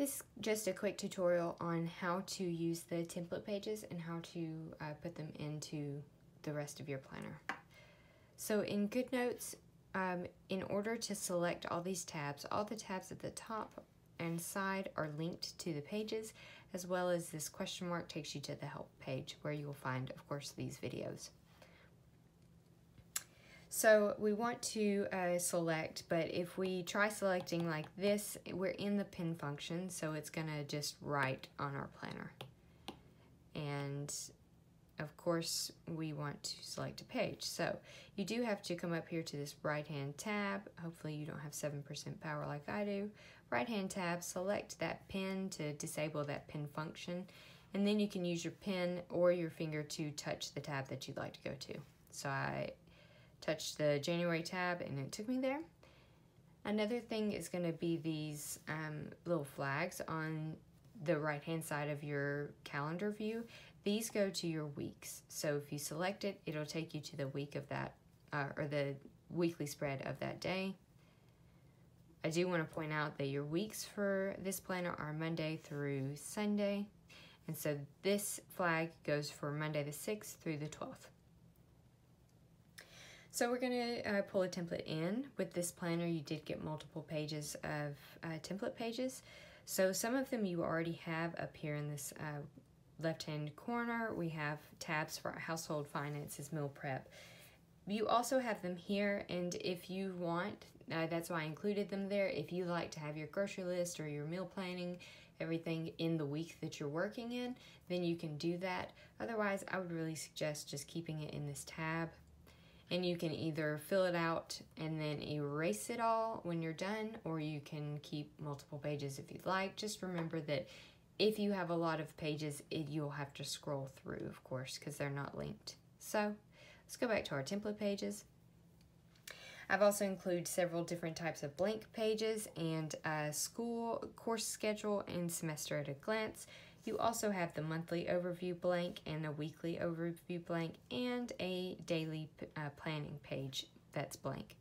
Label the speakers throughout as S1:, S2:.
S1: This is just a quick tutorial on how to use the template pages and how to uh, put them into the rest of your planner. So in GoodNotes, um, in order to select all these tabs, all the tabs at the top and side are linked to the pages, as well as this question mark takes you to the help page where you will find, of course, these videos. So we want to uh, select, but if we try selecting like this, we're in the pin function, so it's gonna just write on our planner. And of course, we want to select a page. So you do have to come up here to this right-hand tab. Hopefully you don't have 7% power like I do. Right-hand tab, select that pin to disable that pin function. And then you can use your pen or your finger to touch the tab that you'd like to go to. So I touched the January tab and it took me there. Another thing is going to be these um, little flags on the right hand side of your calendar view. These go to your weeks. So if you select it, it'll take you to the week of that, uh, or the weekly spread of that day. I do want to point out that your weeks for this planner are Monday through Sunday. And so this flag goes for Monday the 6th through the 12th. So we're going to uh, pull a template in. With this planner, you did get multiple pages of uh, template pages. So some of them you already have up here in this uh, left-hand corner. We have tabs for household finances, meal prep. You also have them here, and if you want, uh, that's why I included them there. If you like to have your grocery list or your meal planning, everything in the week that you're working in, then you can do that. Otherwise, I would really suggest just keeping it in this tab and you can either fill it out and then erase it all when you're done or you can keep multiple pages if you'd like. Just remember that if you have a lot of pages it, you'll have to scroll through of course because they're not linked. So let's go back to our template pages. I've also included several different types of blank pages and a school course schedule and semester at a glance you also have the monthly overview blank and a weekly overview blank and a daily uh, planning page that's blank.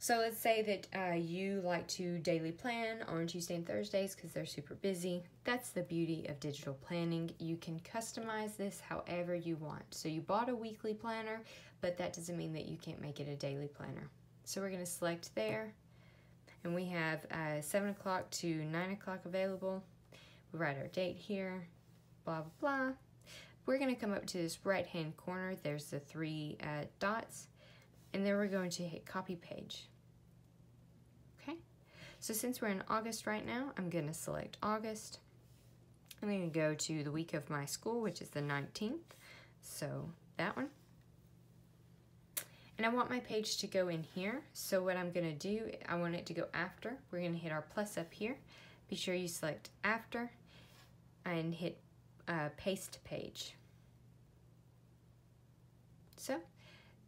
S1: So let's say that uh, you like to daily plan on Tuesday and Thursdays because they're super busy. That's the beauty of digital planning. You can customize this however you want. So you bought a weekly planner, but that doesn't mean that you can't make it a daily planner. So we're going to select there, and we have uh, 7 o'clock to 9 o'clock available. Write our date here, blah, blah, blah. We're going to come up to this right-hand corner. There's the three uh, dots. And then we're going to hit copy page. Okay, so since we're in August right now, I'm going to select August. I'm to go to the week of my school, which is the 19th. So that one. And I want my page to go in here. So what I'm going to do, I want it to go after. We're going to hit our plus up here. Be sure you select after and hit uh, paste page. So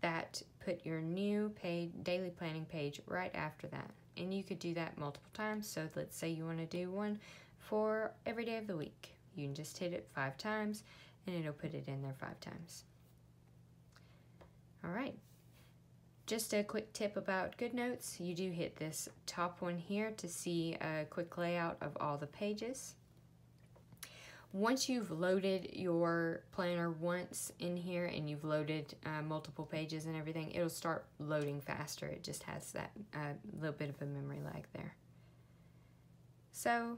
S1: that put your new paid daily planning page right after that. And you could do that multiple times. So let's say you want to do one for every day of the week. You can just hit it five times and it'll put it in there five times. All right. Just a quick tip about GoodNotes. You do hit this top one here to see a quick layout of all the pages. Once you've loaded your planner once in here and you've loaded uh, multiple pages and everything, it'll start loading faster. It just has that uh, little bit of a memory lag there. So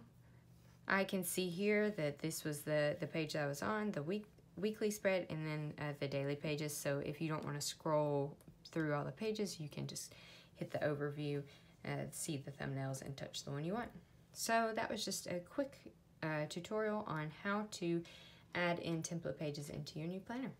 S1: I can see here that this was the, the page I was on, the week weekly spread, and then uh, the daily pages. So if you don't want to scroll through all the pages, you can just hit the overview, uh, see the thumbnails, and touch the one you want. So that was just a quick uh, tutorial on how to add in template pages into your new planner.